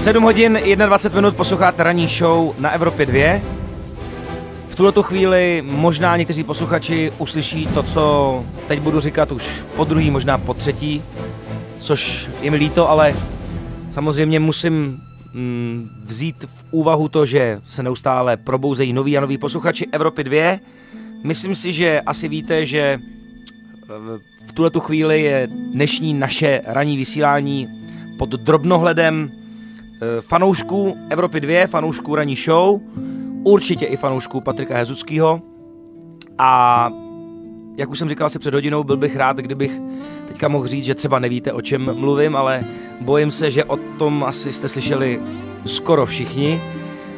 7 hodin 21 minut posloucháte ranní show na Evropě 2. V tuto chvíli možná někteří posluchači uslyší to, co teď budu říkat už po druhý, možná po třetí, což je mi líto, ale samozřejmě musím mm, vzít v úvahu to, že se neustále probouzejí noví a noví posluchači Evropy 2. Myslím si, že asi víte, že eh, v tuto chvíli je dnešní naše ranní vysílání pod drobnohledem fanoušků Evropy 2, fanoušků ranní show, určitě i fanoušků Patrika Hezuckého. A jak už jsem říkal asi před hodinou, byl bych rád, kdybych teďka mohl říct, že třeba nevíte, o čem mluvím, ale bojím se, že o tom asi jste slyšeli skoro všichni.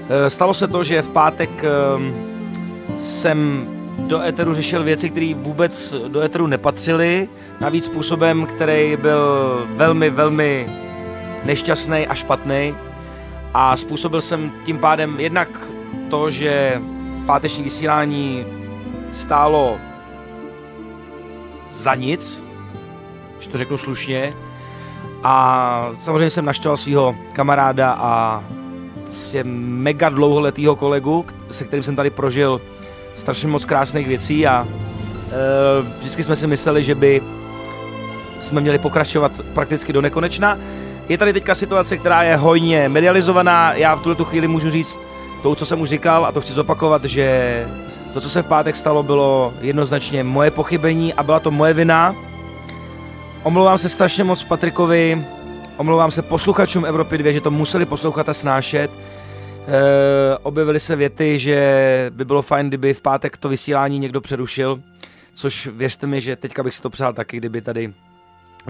Eh, stalo se to, že v pátek ehm, jsem do éteru řešil věci, které vůbec do éteru nepatřily, navíc způsobem, který byl velmi, velmi nešťastný a špatný. A způsobil jsem tím pádem jednak to, že páteční vysílání stálo za nic, že to řeknu slušně. A samozřejmě jsem naštval svého kamaráda a prostě mega dlouholetýho kolegu, se kterým jsem tady prožil strašně moc krásných věcí a e, vždycky jsme si mysleli, že by jsme měli pokračovat prakticky do nekonečna. Je tady teďka situace, která je hojně medializovaná. Já v tuto chvíli můžu říct to, co jsem už říkal, a to chci zopakovat, že to, co se v pátek stalo, bylo jednoznačně moje pochybení a byla to moje vina. Omlouvám se strašně moc Patrikovi, omlouvám se posluchačům Evropy 2, že to museli poslouchat a snášet. E, objevily se věty, že by bylo fajn, kdyby v pátek to vysílání někdo přerušil, což věřte mi, že teďka bych si to přál taky, kdyby tady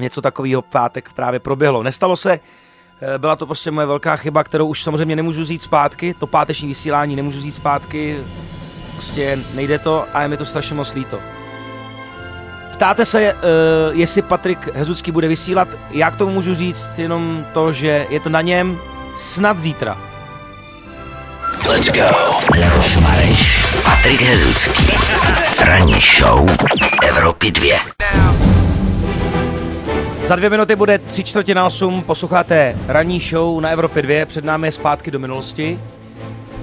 něco takového pátek právě proběhlo. Nestalo se, e, byla to prostě moje velká chyba, kterou už samozřejmě nemůžu vzít zpátky, to páteční vysílání nemůžu vzít zpátky, prostě nejde to a je mi to strašně moc líto. Ptáte se, uh, jestli Patrik Hezucký bude vysílat, já k tomu můžu říct jenom to, že je to na něm snad zítra. Let's go. Leroš Mareš, Patrik Hezucký. Ranní show Evropy 2. Za dvě minuty bude tři čtvrtě na osm, posloucháte ranní show na Evropě 2, před námi je zpátky do minulosti.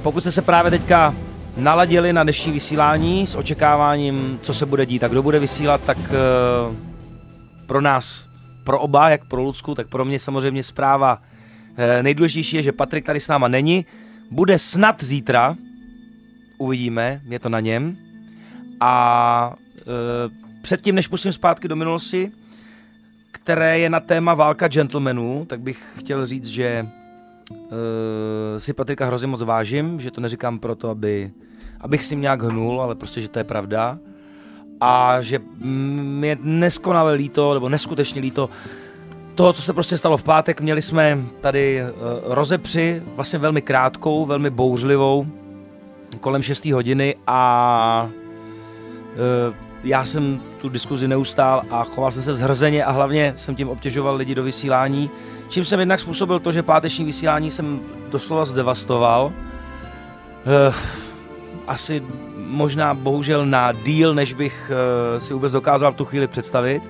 Pokud jste se právě teďka naladili na dnešní vysílání s očekáváním, co se bude dít a kdo bude vysílat, tak uh, pro nás, pro oba, jak pro Lucku, tak pro mě samozřejmě zpráva uh, nejdůležitější je, že Patrik tady s náma není, bude snad zítra, uvidíme, je to na něm. A uh, předtím, než pustím zpátky do minulosti, které je na téma válka gentlemanů, tak bych chtěl říct, že uh, si Patrika hrozně moc vážím, že to neříkám proto, aby, abych si nějak hnul, ale prostě, že to je pravda. A že mi je neskonale líto, nebo neskutečně líto, toho, co se prostě stalo v pátek, měli jsme tady uh, rozepři, vlastně velmi krátkou, velmi bouřlivou, kolem 6. hodiny a uh, já jsem tu diskuzi neustál a choval jsem se zhrzeně a hlavně jsem tím obtěžoval lidi do vysílání, čím jsem jednak způsobil to, že páteční vysílání jsem doslova zdevastoval. Uh, asi možná bohužel na díl, než bych uh, si vůbec dokázal v tu chvíli představit.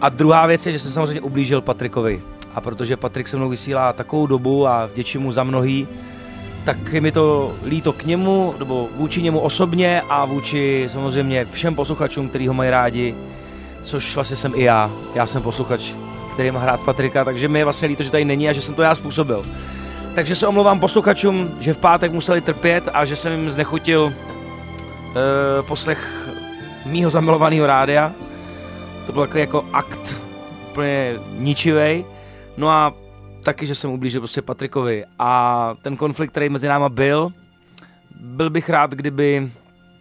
A druhá věc je, že jsem samozřejmě ublížil Patrikovi. A protože Patrik se mnou vysílá takovou dobu a vděčím mu za mnohý, tak je mi to líto k němu, nebo vůči němu osobně a vůči samozřejmě všem posluchačům, kteří ho mají rádi, což vlastně jsem i já. Já jsem posluchač, který má hrát Patrika, takže mi je vlastně líto, že tady není a že jsem to já způsobil. Takže se omlouvám posluchačům, že v pátek museli trpět a že jsem jim znechutil uh, poslech mýho zamilovaného rádia. To byl takový jako akt úplně ničivej. No a taky, že jsem ublížil prostě Patrikovi. A ten konflikt, který mezi náma byl, byl bych rád, kdyby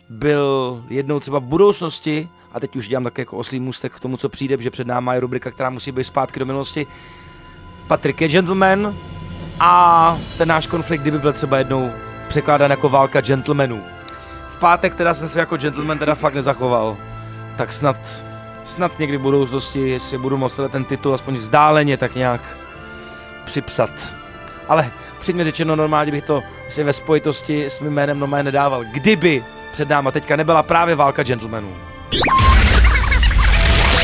byl jednou třeba v budoucnosti, a teď už dělám tak jako oslý můstek k tomu, co přijde, že před náma je rubrika, která musí být zpátky do minulosti. Patrik je gentleman a ten náš konflikt, kdyby byl třeba jednou překládán jako válka gentlemanů. V pátek teda jsem se jako gentleman teda fakt nezachoval. Tak snad, snad někdy v budoucnosti, jestli budu moct ten titul aspoň vzdáleně tak nějak připsat. Ale předmě řečeno, normálně bych to si ve spojitosti s mým jménem normálně nedával. Kdyby před náma teďka nebyla právě válka gentlemanů.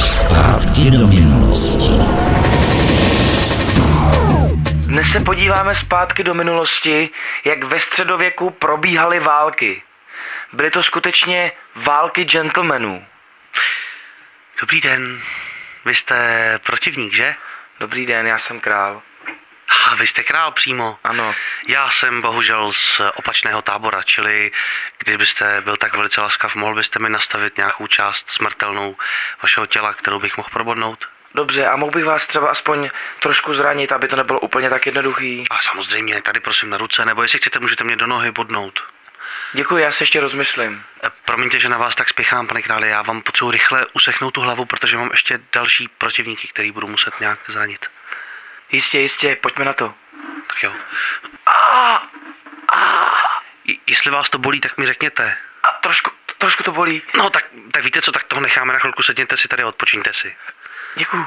Zpátky do minulosti. Dnes se podíváme zpátky do minulosti, jak ve středověku probíhaly války. Byly to skutečně války gentlemanů. Dobrý den. Vy jste protivník, že? Dobrý den, já jsem král. A vy jste král přímo. Ano. Já jsem bohužel z opačného tábora, čili kdybyste byl tak velice laskav, mohl byste mi nastavit nějakou část smrtelnou vašeho těla, kterou bych mohl probodnout? Dobře, a mohl bych vás třeba aspoň trošku zranit, aby to nebylo úplně tak jednoduchý. A samozřejmě, tady prosím na ruce, nebo jestli chcete, můžete mě do nohy bodnout. Děkuji, já se ještě rozmyslím. E, Promiňte, že na vás tak spěchám, pane králi, já vám potřebuji rychle usechnout tu hlavu, protože mám ještě další protivníky, který budu muset nějak zranit. Jistě, jistě, pojďme na to. Tak jo. Je- Jestli vás to bolí, tak mi řekněte. A trošku, trošku to bolí. No tak, tak víte co, tak toho necháme na chvilku, sedněte si tady a odpočiňte si. Děkuju.